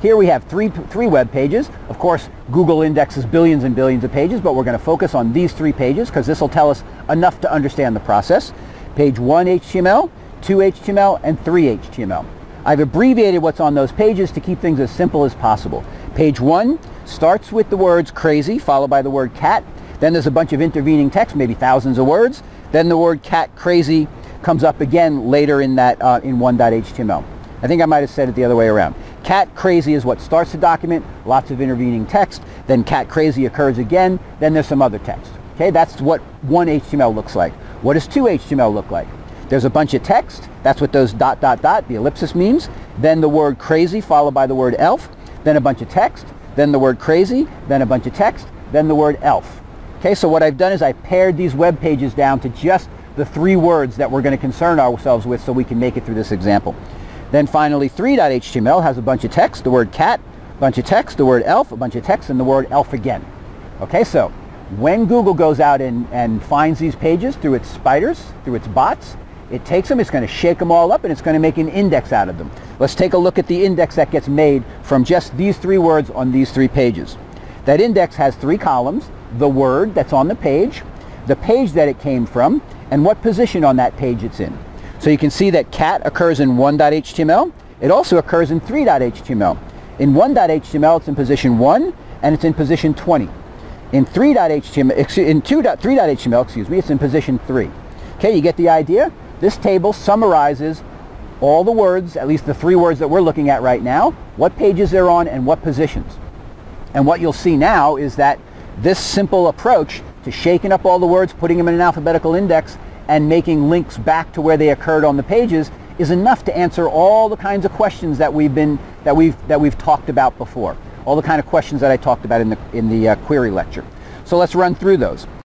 Here we have three, three web pages. Of course, Google indexes billions and billions of pages, but we're going to focus on these three pages because this will tell us enough to understand the process. Page 1 HTML, 2 HTML, and 3 HTML. I've abbreviated what's on those pages to keep things as simple as possible. Page 1 starts with the words crazy, followed by the word cat. Then there's a bunch of intervening text, maybe thousands of words. Then the word cat crazy comes up again later in that uh, in 1.html. I think I might have said it the other way around. Cat crazy is what starts the document, lots of intervening text, then cat crazy occurs again, then there's some other text. Okay, that's what one HTML looks like. What does two HTML look like? There's a bunch of text, that's what those dot dot dot, the ellipsis means, then the word crazy followed by the word elf, then a bunch of text, then the word crazy, then a bunch of text, then the word elf. Okay, so what I've done is I pared these web pages down to just the three words that we're going to concern ourselves with so we can make it through this example. Then finally 3.html has a bunch of text, the word cat, a bunch of text, the word elf, a bunch of text, and the word elf again. Okay, so when Google goes out and, and finds these pages through its spiders, through its bots, it takes them, it's going to shake them all up, and it's going to make an index out of them. Let's take a look at the index that gets made from just these three words on these three pages. That index has three columns, the word that's on the page, the page that it came from, and what position on that page it's in. So you can see that cat occurs in 1.html. It also occurs in 3.html. In 1.html, it's in position 1, and it's in position 20. In 3.html, in 2.3.html, excuse me, it's in position 3. Okay, you get the idea? This table summarizes all the words, at least the three words that we're looking at right now, what pages they're on and what positions. And what you'll see now is that this simple approach to shaking up all the words, putting them in an alphabetical index, and making links back to where they occurred on the pages is enough to answer all the kinds of questions that we've been that we've that we've talked about before. All the kind of questions that I talked about in the in the uh, query lecture. So let's run through those.